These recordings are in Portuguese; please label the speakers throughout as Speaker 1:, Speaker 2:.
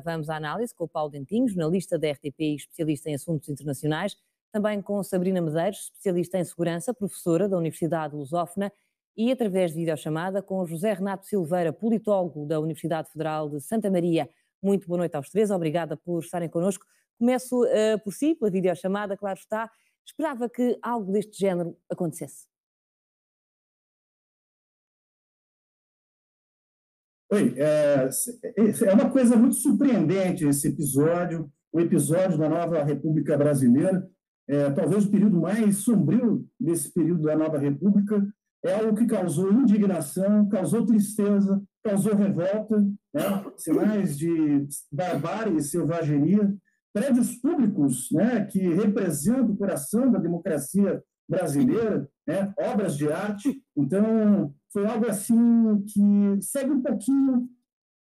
Speaker 1: Vamos à análise com o Paulo Dentinho, jornalista da RTP e especialista em assuntos internacionais, também com Sabrina Medeiros, especialista em segurança, professora da Universidade Lusófona, e através de videochamada com José Renato Silveira, politólogo da Universidade Federal de Santa Maria. Muito boa noite aos três, obrigada por estarem connosco. Começo uh, por si, pela videochamada, claro está. Esperava que algo deste género acontecesse?
Speaker 2: Oi, é, é uma coisa muito surpreendente esse episódio, o episódio da nova República Brasileira. É, talvez o período mais sombrio desse período da nova República é algo que causou indignação, causou tristeza, causou revolta, né? sinais de barbárie e selvageria prédios públicos né, que representam o coração da democracia brasileira, né, obras de arte. Então, foi algo assim que segue um pouquinho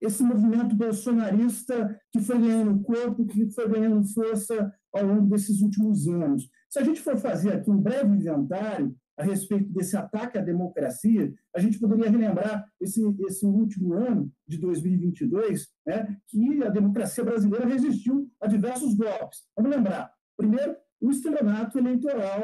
Speaker 2: esse movimento bolsonarista que foi ganhando corpo, que foi ganhando força ao longo desses últimos anos. Se a gente for fazer aqui um breve inventário a respeito desse ataque à democracia, a gente poderia relembrar esse, esse último ano de 2022, né, que a democracia brasileira resistiu a diversos golpes. Vamos lembrar, primeiro, o estelionato eleitoral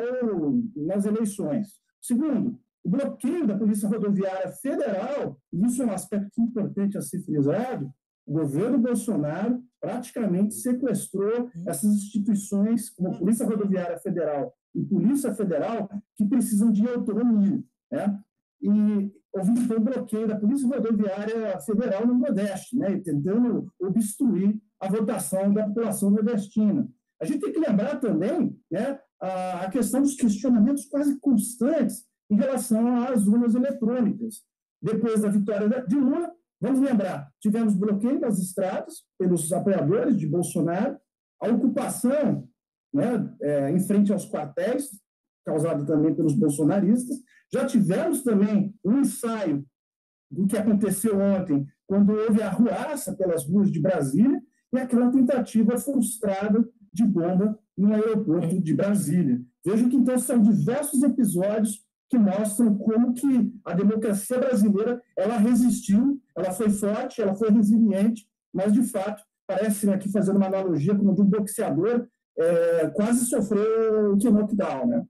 Speaker 2: nas eleições. Segundo, o bloqueio da Polícia Rodoviária Federal, e isso é um aspecto importante a ser frisado, o governo Bolsonaro praticamente sequestrou essas instituições, como Polícia Rodoviária Federal e Polícia Federal que precisam de autonomia. Né? E houve então bloqueio da Polícia Rodoviária Federal no Nordeste, né? tentando obstruir a votação da população nordestina. A gente tem que lembrar também né, a questão dos questionamentos quase constantes em relação às urnas eletrônicas. Depois da vitória de Lula, vamos lembrar, tivemos bloqueio das estradas pelos apoiadores de Bolsonaro, a ocupação né, é, em frente aos quartéis, causado também pelos bolsonaristas. Já tivemos também um ensaio do que aconteceu ontem, quando houve a ruaça pelas ruas de Brasília e aquela tentativa frustrada de bomba no aeroporto de Brasília. Vejo que, então, são diversos episódios que mostram como que a democracia brasileira ela resistiu, ela foi forte, ela foi resiliente, mas, de fato, parece, aqui fazendo uma analogia como de um boxeador, é, quase sofreu o knockdown, né?